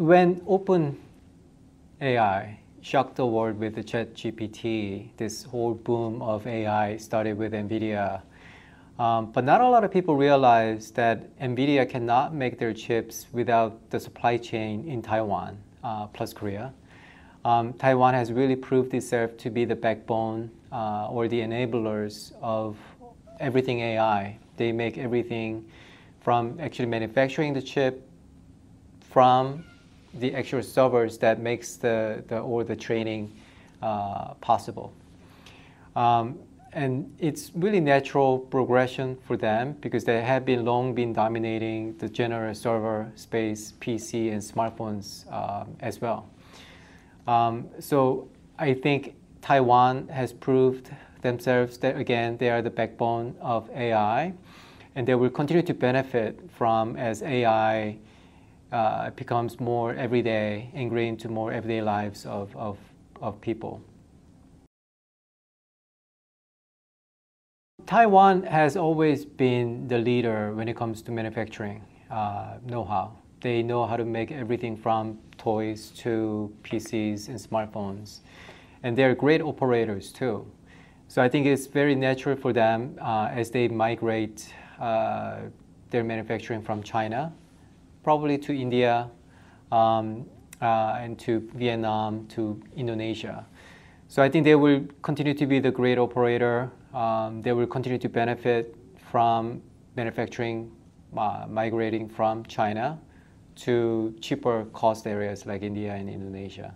when Open AI shocked the world with the ChatGPT, this whole boom of AI started with NVIDIA. Um, but not a lot of people realize that NVIDIA cannot make their chips without the supply chain in Taiwan uh, plus Korea. Um, Taiwan has really proved itself to be the backbone uh, or the enablers of everything AI. They make everything from actually manufacturing the chip, from the actual servers that makes the, the or the training uh, possible. Um, and it's really natural progression for them because they have been long been dominating the general server space, PC and smartphones um, as well. Um, so I think Taiwan has proved themselves that again they are the backbone of AI, and they will continue to benefit from as AI uh, becomes more everyday, ingrained into more everyday lives of, of, of people. Taiwan has always been the leader when it comes to manufacturing uh, know-how. They know how to make everything from toys to PCs and smartphones. And they're great operators too. So I think it's very natural for them uh, as they migrate uh, their manufacturing from China probably to India um, uh, and to Vietnam, to Indonesia. So I think they will continue to be the great operator. Um, they will continue to benefit from manufacturing uh, migrating from China to cheaper cost areas like India and Indonesia.